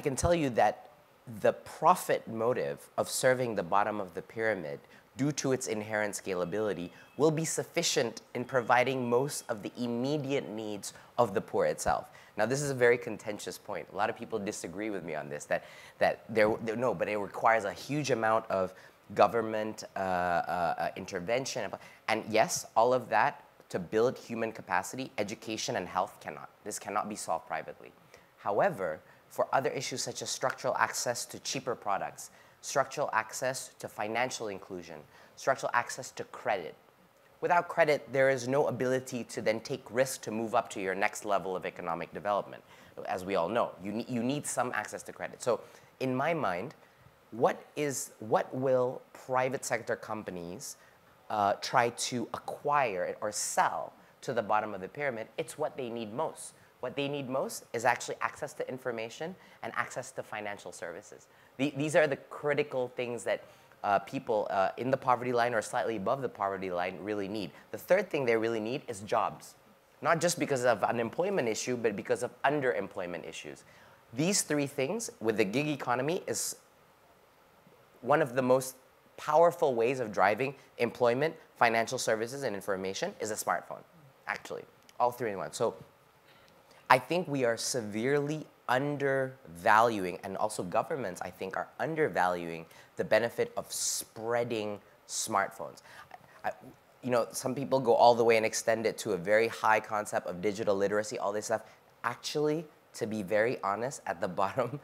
I can tell you that the profit motive of serving the bottom of the pyramid due to its inherent scalability will be sufficient in providing most of the immediate needs of the poor itself. Now, this is a very contentious point. A lot of people disagree with me on this, that, that there, there no, but it requires a huge amount of government uh, uh, intervention. And yes, all of that to build human capacity, education and health cannot. This cannot be solved privately. However, for other issues such as structural access to cheaper products, structural access to financial inclusion, structural access to credit. Without credit, there is no ability to then take risk to move up to your next level of economic development. As we all know, you, ne you need some access to credit. So in my mind, what, is, what will private sector companies uh, try to acquire or sell to the bottom of the pyramid? It's what they need most. What they need most is actually access to information and access to financial services. The, these are the critical things that uh, people uh, in the poverty line or slightly above the poverty line really need. The third thing they really need is jobs. Not just because of unemployment issue, but because of underemployment issues. These three things with the gig economy is one of the most powerful ways of driving employment, financial services, and information is a smartphone, actually. All three in one. So I think we are severely undervaluing, and also governments, I think, are undervaluing the benefit of spreading smartphones. I, you know, some people go all the way and extend it to a very high concept of digital literacy, all this stuff. Actually, to be very honest, at the bottom,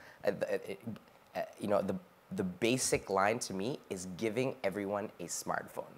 you know, the, the basic line to me is giving everyone a smartphone.